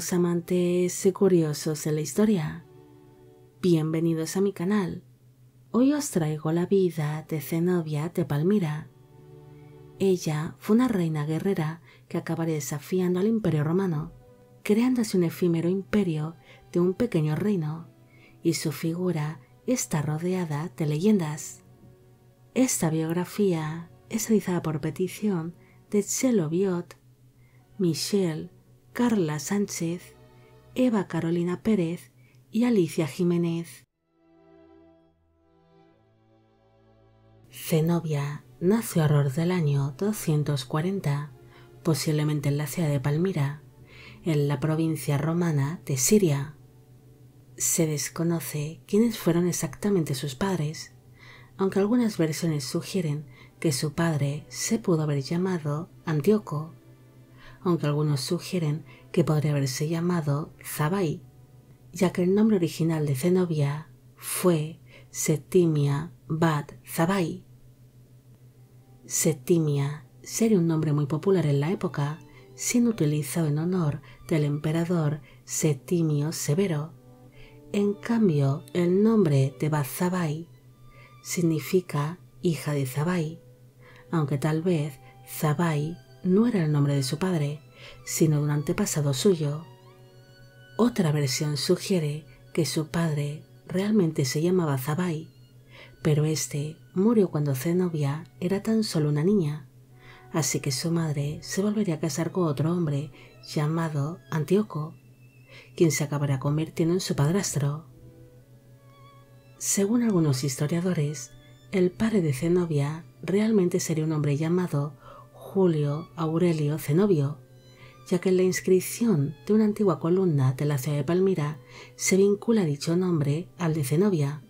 amantes y curiosos de la historia. Bienvenidos a mi canal. Hoy os traigo la vida de Zenobia de Palmira. Ella fue una reina guerrera que acabaría desafiando al imperio romano, creándose un efímero imperio de un pequeño reino, y su figura está rodeada de leyendas. Esta biografía es realizada por petición de Chelo Biot, Michelle, Carla Sánchez, Eva Carolina Pérez y Alicia Jiménez. Zenobia nació alrededor del año 240, posiblemente en la ciudad de Palmira, en la provincia romana de Siria. Se desconoce quiénes fueron exactamente sus padres, aunque algunas versiones sugieren que su padre se pudo haber llamado Antíoco, aunque algunos sugieren que podría haberse llamado Zabai, ya que el nombre original de Zenobia fue Septimia Bat Zabai. Septimia sería un nombre muy popular en la época, siendo utilizado en honor del emperador Septimio Severo. En cambio, el nombre de Bat Zabai significa hija de Zabai, aunque tal vez Zabai no era el nombre de su padre, sino de un antepasado suyo. Otra versión sugiere que su padre realmente se llamaba Zabai, pero este murió cuando Zenobia era tan solo una niña, así que su madre se volvería a casar con otro hombre llamado Antíoco, quien se acabará convirtiendo en su padrastro. Según algunos historiadores, el padre de Zenobia realmente sería un hombre llamado Julio Aurelio Zenobio, ya que en la inscripción de una antigua columna de la ciudad de Palmira se vincula dicho nombre al de Zenobia,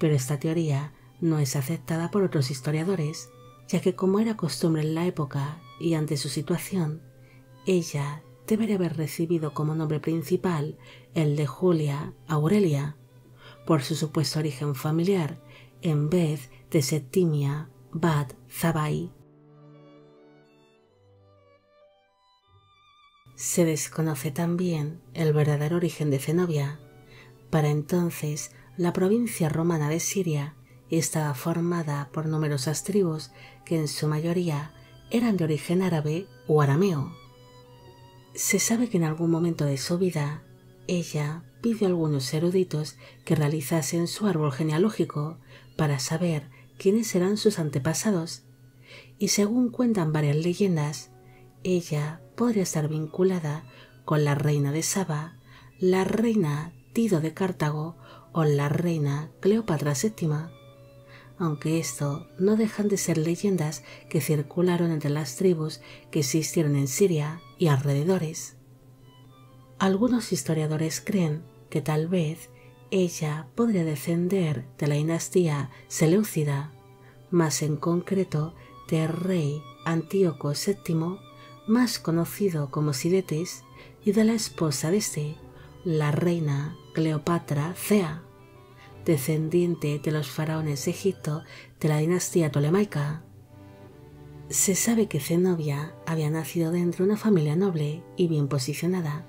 pero esta teoría no es aceptada por otros historiadores, ya que como era costumbre en la época y ante su situación, ella debería haber recibido como nombre principal el de Julia Aurelia, por su supuesto origen familiar, en vez de Septimia Bad Zabai. Se desconoce también el verdadero origen de Zenobia. Para entonces, la provincia romana de Siria estaba formada por numerosas tribus que en su mayoría eran de origen árabe o arameo. Se sabe que en algún momento de su vida ella pidió a algunos eruditos que realizasen su árbol genealógico para saber quiénes eran sus antepasados, y según cuentan varias leyendas, ella podría estar vinculada con la reina de Saba, la reina Tido de Cartago o la reina Cleopatra VII, aunque esto no dejan de ser leyendas que circularon entre las tribus que existieron en Siria y alrededores. Algunos historiadores creen que tal vez ella podría descender de la dinastía Seleucida, más en concreto del rey Antíoco VII más conocido como Sidetes, y de la esposa de este, la reina Cleopatra Cea, descendiente de los faraones de Egipto de la dinastía tolemaica. Se sabe que Zenobia había nacido dentro de una familia noble y bien posicionada,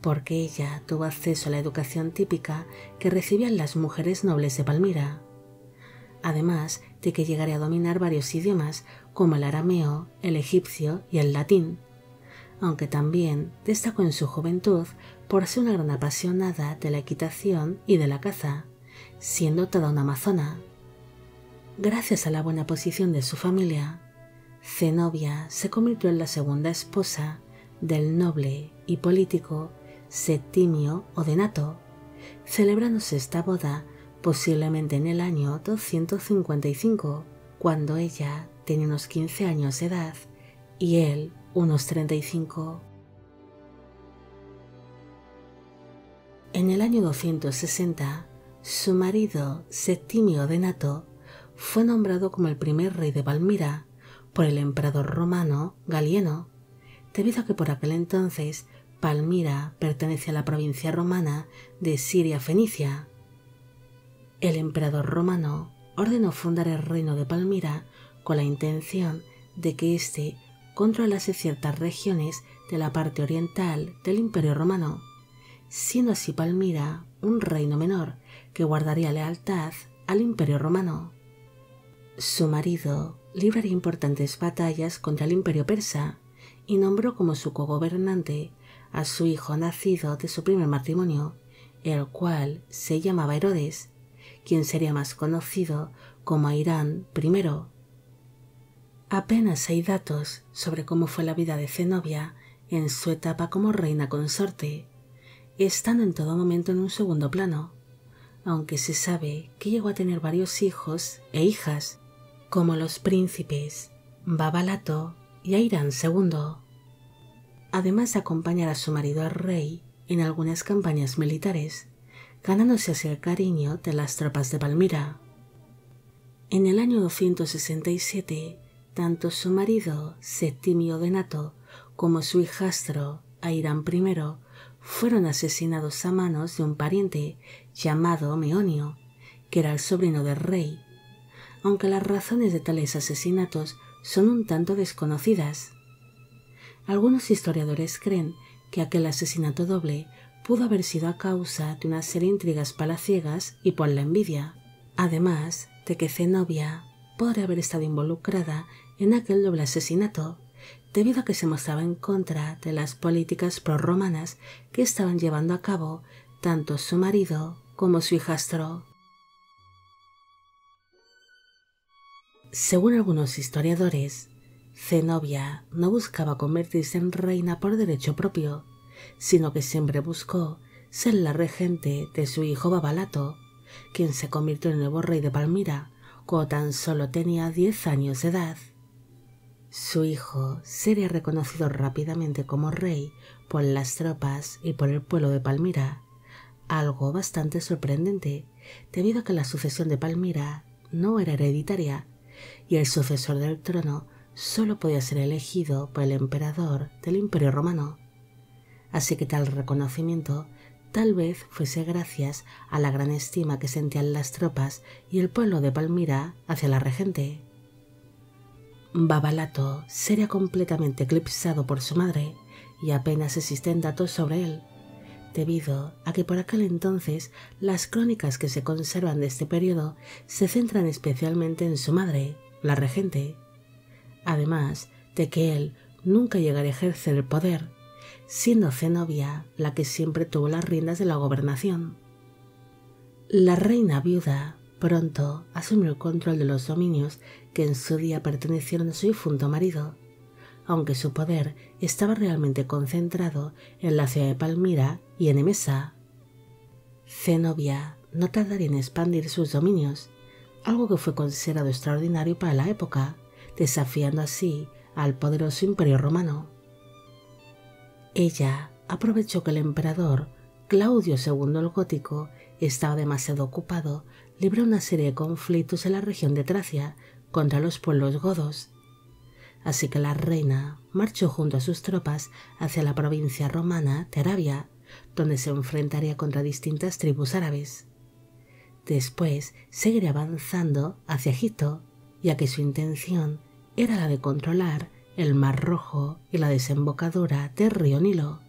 porque ella tuvo acceso a la educación típica que recibían las mujeres nobles de Palmira, además de que llegaría a dominar varios idiomas como el arameo, el egipcio y el latín, aunque también destacó en su juventud por ser una gran apasionada de la equitación y de la caza, siendo toda una amazona. Gracias a la buena posición de su familia, Zenobia se convirtió en la segunda esposa del noble y político Septimio Odenato, celebrándose esta boda posiblemente en el año 255, cuando ella tenía unos 15 años de edad y él unos 35. En el año 260, su marido Septimio de Nato fue nombrado como el primer rey de Palmira por el emperador romano Galieno, debido a que por aquel entonces Palmira pertenece a la provincia romana de Siria Fenicia. El emperador romano ordenó fundar el reino de Palmira con la intención de que éste controlase ciertas regiones de la parte oriental del Imperio Romano, siendo así Palmira un reino menor que guardaría lealtad al Imperio Romano. Su marido libraría importantes batallas contra el Imperio Persa y nombró como su cogobernante a su hijo nacido de su primer matrimonio, el cual se llamaba Herodes, quien sería más conocido como Irán I. Apenas hay datos sobre cómo fue la vida de Zenobia en su etapa como reina consorte, estando en todo momento en un segundo plano, aunque se sabe que llegó a tener varios hijos e hijas, como los príncipes Babalato y Irán II, además de acompañar a su marido al rey en algunas campañas militares, ganándose así el cariño de las tropas de Palmira. En el año 267, tanto su marido Septimio de Nato como su hijastro Airán I fueron asesinados a manos de un pariente llamado Meonio, que era el sobrino del rey, aunque las razones de tales asesinatos son un tanto desconocidas. Algunos historiadores creen que aquel asesinato doble pudo haber sido a causa de una serie de intrigas palaciegas y por la envidia, además de que Zenobia podría haber estado involucrada en aquel doble asesinato, debido a que se mostraba en contra de las políticas prorromanas que estaban llevando a cabo tanto su marido como su hijastro. Según algunos historiadores, Zenobia no buscaba convertirse en reina por derecho propio, sino que siempre buscó ser la regente de su hijo Babalato, quien se convirtió en el nuevo rey de Palmira cuando tan solo tenía diez años de edad. Su hijo sería reconocido rápidamente como rey por las tropas y por el pueblo de Palmira, algo bastante sorprendente debido a que la sucesión de Palmira no era hereditaria y el sucesor del trono solo podía ser elegido por el emperador del Imperio Romano. Así que tal reconocimiento tal vez fuese gracias a la gran estima que sentían las tropas y el pueblo de Palmira hacia la regente. Babalato sería completamente eclipsado por su madre y apenas existen datos sobre él, debido a que por aquel entonces las crónicas que se conservan de este periodo se centran especialmente en su madre, la regente, además de que él nunca llegaría a ejercer el poder, siendo Zenobia la que siempre tuvo las riendas de la gobernación. La reina viuda pronto asumió el control de los dominios que en su día pertenecieron a su difunto marido, aunque su poder estaba realmente concentrado en la ciudad de Palmira y en Emesa. Zenobia no tardaría en expandir sus dominios, algo que fue considerado extraordinario para la época, desafiando así al poderoso imperio romano. Ella aprovechó que el emperador Claudio II el Gótico estaba demasiado ocupado, libró una serie de conflictos en la región de Tracia contra los pueblos godos. Así que la reina marchó junto a sus tropas hacia la provincia romana de Arabia, donde se enfrentaría contra distintas tribus árabes. Después seguiría avanzando hacia Egipto, ya que su intención era la de controlar el Mar Rojo y la desembocadura del río Nilo,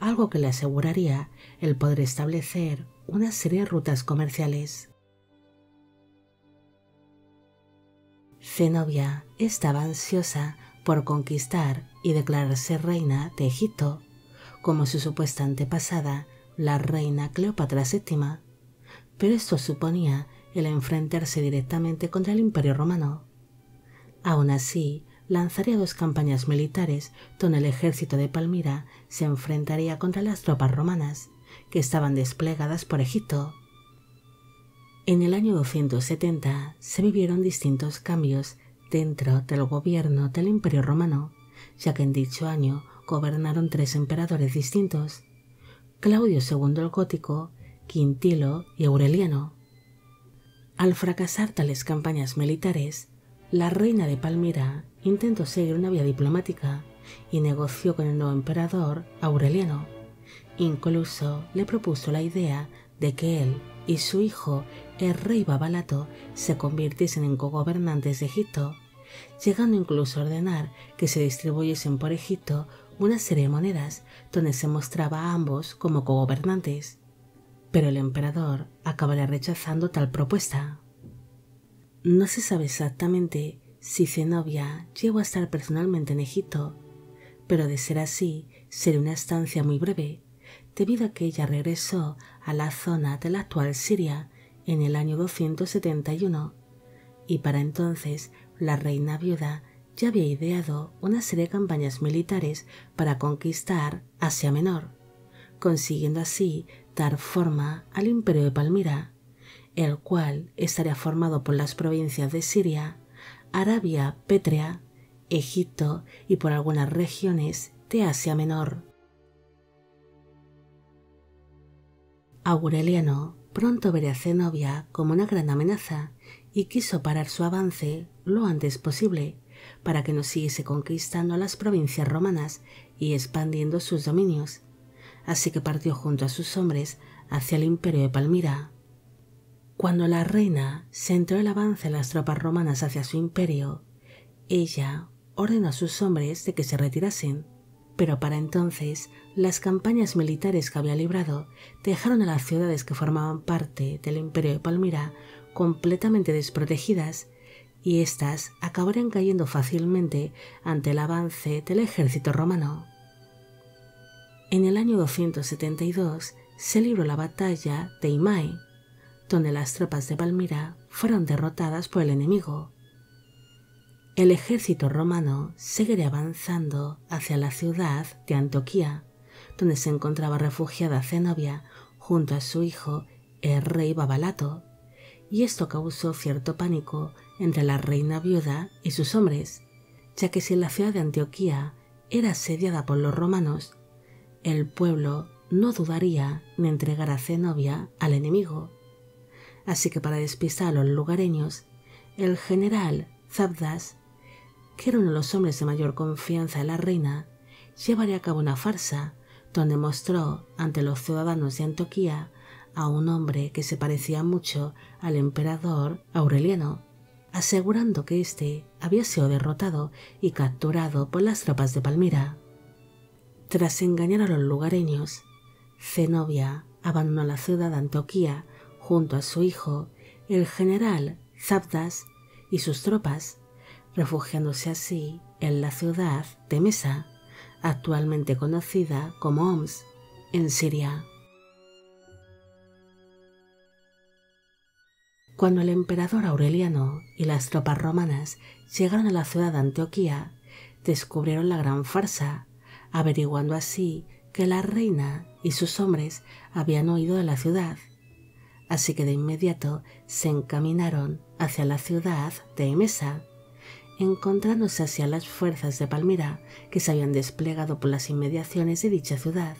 algo que le aseguraría el poder establecer una serie de rutas comerciales. Zenobia estaba ansiosa por conquistar y declararse reina de Egipto, como su supuesta antepasada, la reina Cleopatra VII, pero esto suponía el enfrentarse directamente contra el Imperio Romano. Aún así, lanzaría dos campañas militares donde el ejército de Palmira se enfrentaría contra las tropas romanas que estaban desplegadas por Egipto. En el año 270 se vivieron distintos cambios dentro del gobierno del Imperio Romano, ya que en dicho año gobernaron tres emperadores distintos, Claudio II el Gótico, Quintilo y Aureliano. Al fracasar tales campañas militares, la reina de Palmira intentó seguir una vía diplomática y negoció con el nuevo emperador Aureliano. Incluso le propuso la idea de que él y su hijo, el rey Babalato, se convirtiesen en cogobernantes de Egipto, llegando incluso a ordenar que se distribuyesen por Egipto una serie de monedas donde se mostraba a ambos como cogobernantes, pero el emperador acabaría rechazando tal propuesta. No se sabe exactamente si Zenobia llegó a estar personalmente en Egipto, pero de ser así sería una estancia muy breve, debido a que ella regresó a la zona de la actual Siria en el año 271, y para entonces la reina viuda ya había ideado una serie de campañas militares para conquistar Asia Menor, consiguiendo así dar forma al imperio de Palmira, el cual estaría formado por las provincias de Siria, Arabia Pétrea, Egipto y por algunas regiones de Asia Menor. Aureliano pronto vería a Zenobia como una gran amenaza y quiso parar su avance lo antes posible para que no siguiese conquistando las provincias romanas y expandiendo sus dominios, así que partió junto a sus hombres hacia el imperio de Palmira. Cuando la reina centró el avance de las tropas romanas hacia su imperio, ella ordenó a sus hombres de que se retirasen, pero para entonces las campañas militares que había librado dejaron a las ciudades que formaban parte del imperio de Palmira completamente desprotegidas y éstas acabarían cayendo fácilmente ante el avance del ejército romano. En el año 272 se libró la batalla de Imai, donde las tropas de Palmira fueron derrotadas por el enemigo. El ejército romano seguiría avanzando hacia la ciudad de Antioquía, donde se encontraba refugiada Zenobia junto a su hijo, el rey Babalato, y esto causó cierto pánico entre la reina viuda y sus hombres, ya que si la ciudad de Antioquía era asediada por los romanos, el pueblo no dudaría en entregar a Zenobia al enemigo. Así que para despistar a los lugareños, el general Zabdas, que de los hombres de mayor confianza de la reina, llevaría a cabo una farsa donde mostró ante los ciudadanos de Antioquía a un hombre que se parecía mucho al emperador Aureliano, asegurando que éste había sido derrotado y capturado por las tropas de Palmira. Tras engañar a los lugareños, Zenobia abandonó la ciudad de Antioquía junto a su hijo, el general Zabdas y sus tropas, refugiándose así en la ciudad de Mesa, actualmente conocida como Homs, en Siria. Cuando el emperador Aureliano y las tropas romanas llegaron a la ciudad de Antioquía, descubrieron la gran farsa, averiguando así que la reina y sus hombres habían huido de la ciudad. Así que de inmediato se encaminaron hacia la ciudad de Emesa, encontrándose hacia las fuerzas de Palmira que se habían desplegado por las inmediaciones de dicha ciudad,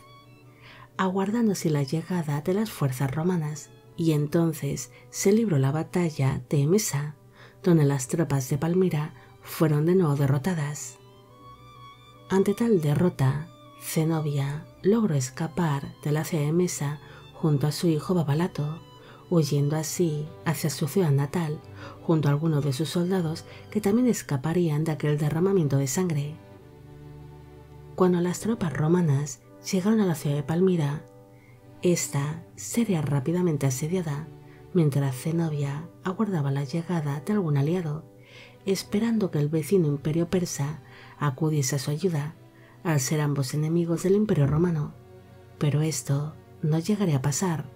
aguardándose la llegada de las fuerzas romanas y entonces se libró la batalla de Emesa, donde las tropas de Palmira fueron de nuevo derrotadas. Ante tal derrota, Zenobia logró escapar de la ciudad de Mesa junto a su hijo Babalato, huyendo así hacia su ciudad natal, junto a algunos de sus soldados que también escaparían de aquel derramamiento de sangre. Cuando las tropas romanas llegaron a la ciudad de Palmira, esta sería rápidamente asediada, mientras Zenobia aguardaba la llegada de algún aliado, esperando que el vecino imperio persa acudiese a su ayuda, al ser ambos enemigos del imperio romano. Pero esto no llegaría a pasar.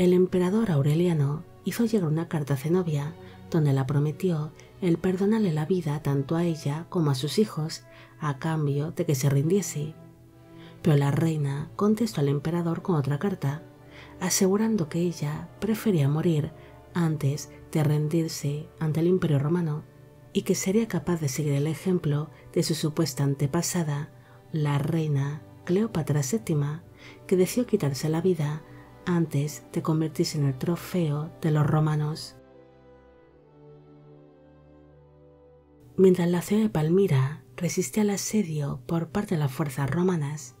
El emperador Aureliano hizo llegar una carta a Zenobia, donde la prometió el perdonarle la vida tanto a ella como a sus hijos, a cambio de que se rindiese. Pero la reina contestó al emperador con otra carta, asegurando que ella prefería morir antes de rendirse ante el imperio romano y que sería capaz de seguir el ejemplo de su supuesta antepasada, la reina Cleopatra VII, que decidió quitarse la vida antes de convertirse en el trofeo de los romanos. Mientras la ciudad de Palmira resistía al asedio por parte de las fuerzas romanas,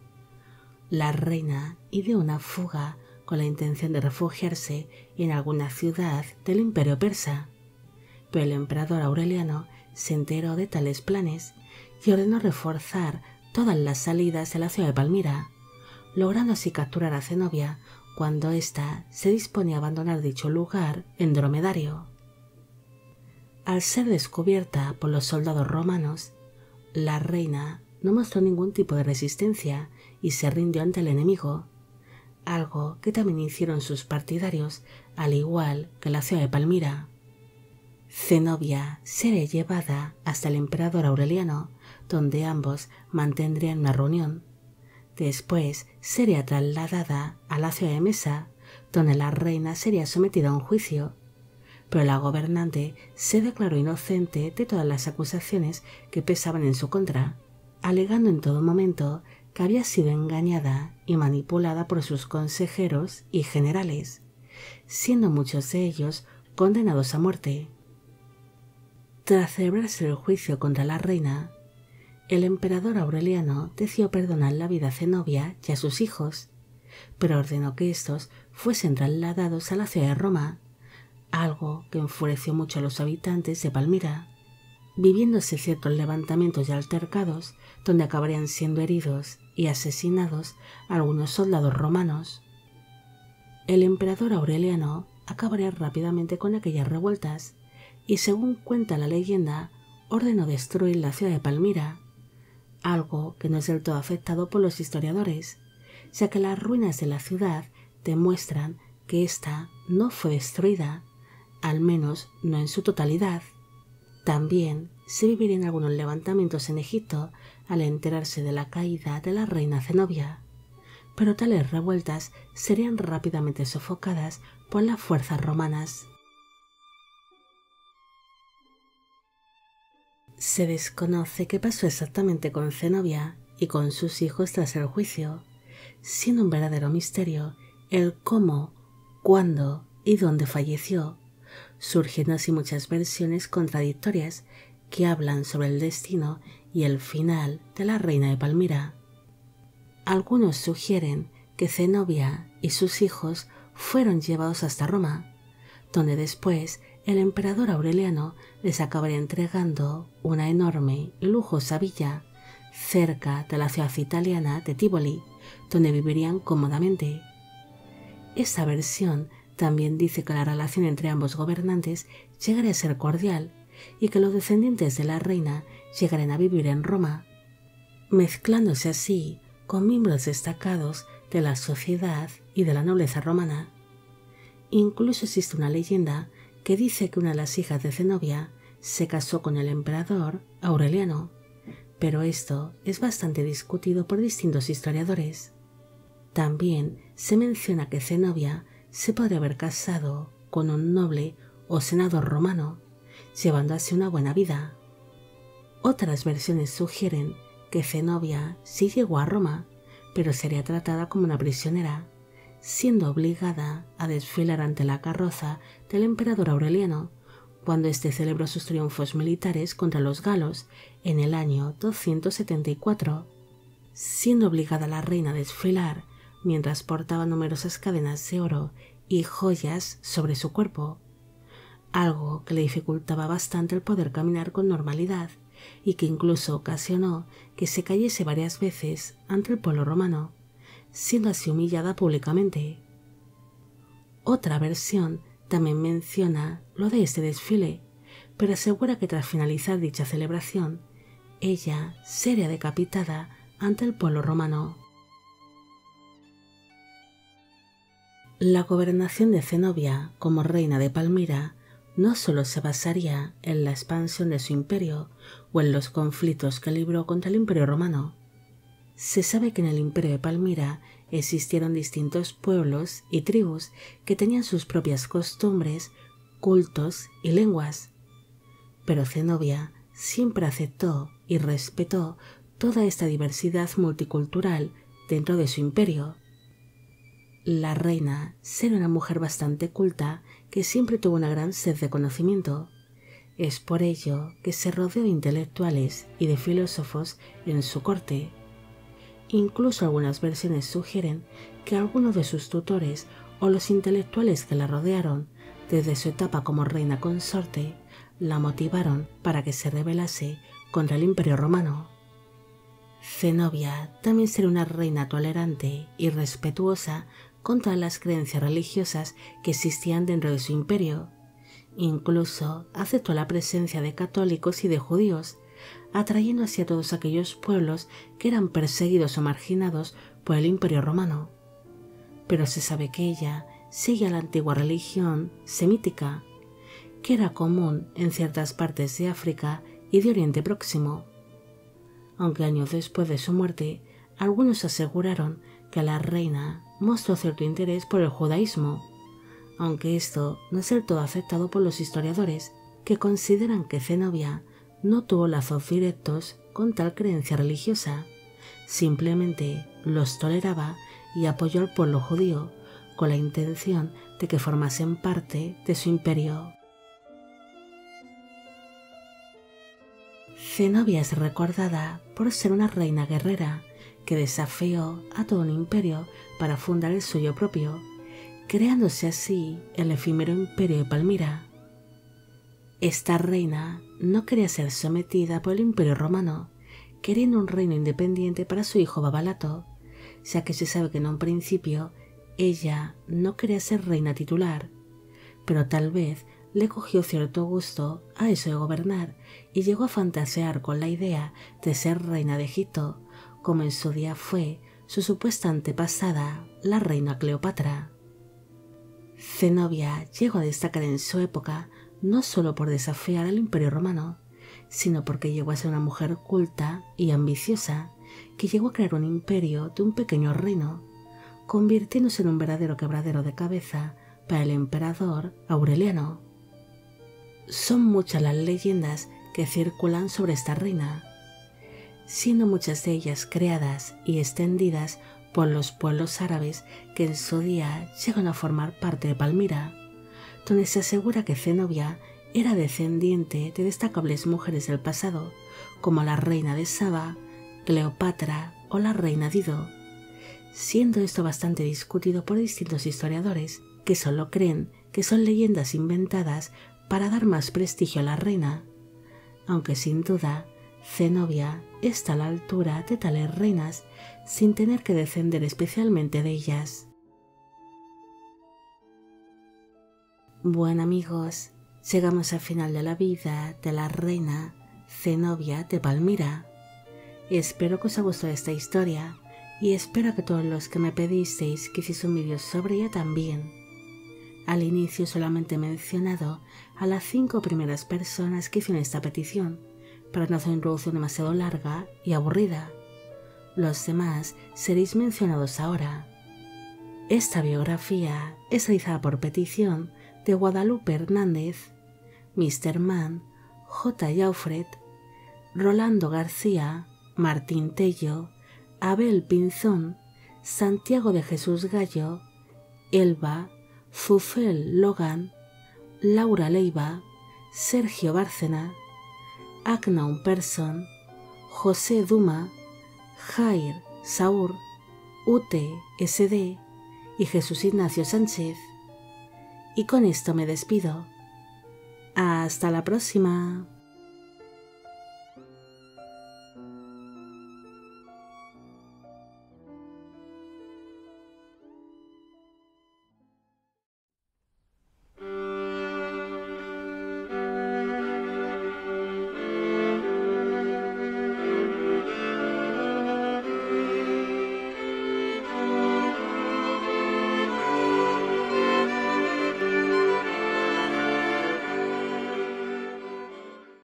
la reina ideó una fuga con la intención de refugiarse en alguna ciudad del imperio persa. Pero el emperador Aureliano se enteró de tales planes y ordenó reforzar todas las salidas de la ciudad de Palmira, logrando así capturar a Zenobia cuando ésta se dispone a abandonar dicho lugar en dromedario. Al ser descubierta por los soldados romanos, la reina no mostró ningún tipo de resistencia y se rindió ante el enemigo, algo que también hicieron sus partidarios, al igual que la ciudad de Palmira. Zenobia sería llevada hasta el emperador Aureliano, donde ambos mantendrían una reunión. Después sería trasladada a la ciudad de Mesa, donde la reina sería sometida a un juicio. Pero la gobernante se declaró inocente de todas las acusaciones que pesaban en su contra, alegando en todo momento que había sido engañada y manipulada por sus consejeros y generales, siendo muchos de ellos condenados a muerte. Tras celebrarse el juicio contra la reina, el emperador Aureliano decidió perdonar la vida a Zenobia y a sus hijos, pero ordenó que estos fuesen trasladados a la ciudad de Roma, algo que enfureció mucho a los habitantes de Palmira, viviéndose ciertos levantamientos y altercados donde acabarían siendo heridos y asesinados algunos soldados romanos. El emperador Aureliano acabaría rápidamente con aquellas revueltas y según cuenta la leyenda, ordenó destruir la ciudad de Palmira, algo que no es del todo aceptado por los historiadores, ya que las ruinas de la ciudad demuestran que ésta no fue destruida, al menos no en su totalidad. También se vivirían algunos levantamientos en Egipto al enterarse de la caída de la reina Zenobia, pero tales revueltas serían rápidamente sofocadas por las fuerzas romanas. Se desconoce qué pasó exactamente con Zenobia y con sus hijos tras el juicio, siendo un verdadero misterio el cómo, cuándo y dónde falleció, surgiendo así muchas versiones contradictorias que hablan sobre el destino y el final de la reina de Palmira. Algunos sugieren que Zenobia y sus hijos fueron llevados hasta Roma, donde después el emperador Aureliano les acabaría entregando una enorme lujosa villa cerca de la ciudad italiana de Tivoli, donde vivirían cómodamente. Esta versión también dice que la relación entre ambos gobernantes llegaría a ser cordial y que los descendientes de la reina llegarían a vivir en Roma, mezclándose así con miembros destacados de la sociedad y de la nobleza romana. Incluso existe una leyenda que dice que una de las hijas de Zenobia se casó con el emperador Aureliano, pero esto es bastante discutido por distintos historiadores. También se menciona que Zenobia se podría haber casado con un noble o senador romano, llevando así una buena vida. Otras versiones sugieren que Zenobia sí llegó a Roma, pero sería tratada como una prisionera, siendo obligada a desfilar ante la carroza del emperador Aureliano cuando éste celebró sus triunfos militares contra los galos en el año 274, siendo obligada la reina a desfilar mientras portaba numerosas cadenas de oro y joyas sobre su cuerpo, algo que le dificultaba bastante el poder caminar con normalidad y que incluso ocasionó que se cayese varias veces ante el pueblo romano, siendo así humillada públicamente. Otra versión también menciona lo de este desfile, pero asegura que tras finalizar dicha celebración, ella sería decapitada ante el pueblo romano. La gobernación de Zenobia como reina de Palmira no solo se basaría en la expansión de su imperio o en los conflictos que libró contra el imperio romano. Se sabe que en el imperio de Palmira existieron distintos pueblos y tribus que tenían sus propias costumbres, cultos y lenguas. Pero Zenobia siempre aceptó y respetó toda esta diversidad multicultural dentro de su imperio la reina era una mujer bastante culta que siempre tuvo una gran sed de conocimiento. Es por ello que se rodeó de intelectuales y de filósofos en su corte. Incluso algunas versiones sugieren que algunos de sus tutores o los intelectuales que la rodearon desde su etapa como reina consorte la motivaron para que se rebelase contra el imperio romano. Zenobia también sería una reina tolerante y respetuosa contra las creencias religiosas que existían dentro de su imperio. Incluso aceptó la presencia de católicos y de judíos, atrayendo así a todos aquellos pueblos que eran perseguidos o marginados por el imperio romano. Pero se sabe que ella sigue la antigua religión semítica, que era común en ciertas partes de África y de Oriente Próximo. Aunque años después de su muerte, algunos aseguraron que la reina mostró cierto interés por el judaísmo, aunque esto no es del todo aceptado por los historiadores, que consideran que Zenobia no tuvo lazos directos con tal creencia religiosa, simplemente los toleraba y apoyó al pueblo judío con la intención de que formasen parte de su imperio. Zenobia es recordada por ser una reina guerrera que desafió a todo un imperio para fundar el suyo propio, creándose así el efímero imperio de Palmira. Esta reina no quería ser sometida por el imperio romano, queriendo un reino independiente para su hijo Babalato, ya que se sabe que en un principio ella no quería ser reina titular, pero tal vez le cogió cierto gusto a eso de gobernar y llegó a fantasear con la idea de ser reina de Egipto, como en su día fue su supuesta antepasada, la reina Cleopatra. Zenobia llegó a destacar en su época no solo por desafiar al imperio romano, sino porque llegó a ser una mujer culta y ambiciosa que llegó a crear un imperio de un pequeño reino convirtiéndose en un verdadero quebradero de cabeza para el emperador Aureliano. Son muchas las leyendas que circulan sobre esta reina, siendo muchas de ellas creadas y extendidas por los pueblos árabes que en su día llegan a formar parte de Palmira, donde se asegura que Zenobia era descendiente de destacables mujeres del pasado, como la reina de Saba, Cleopatra o la reina Dido siendo esto bastante discutido por distintos historiadores, que solo creen que son leyendas inventadas para dar más prestigio a la reina, aunque sin duda Zenobia está a la altura de tales reinas sin tener que descender especialmente de ellas. Bueno amigos, llegamos al final de la vida de la reina Zenobia de Palmira. Espero que os haya gustado esta historia y espero que todos los que me pedisteis que hiciese un vídeo sobre ella también. Al inicio solamente he mencionado a las cinco primeras personas que hicieron esta petición, para no hacer una introducción demasiado larga y aburrida. Los demás seréis mencionados ahora. Esta biografía es realizada por petición Guadalupe Hernández, Mr. Mann, J. Jaufred, Rolando García, Martín Tello, Abel Pinzón, Santiago de Jesús Gallo, Elba, Zufel Logan, Laura Leiva, Sergio Bárcena, Agnaun Person, José Duma, Jair Saur, Ute SD y Jesús Ignacio Sánchez. Y con esto me despido. Hasta la próxima.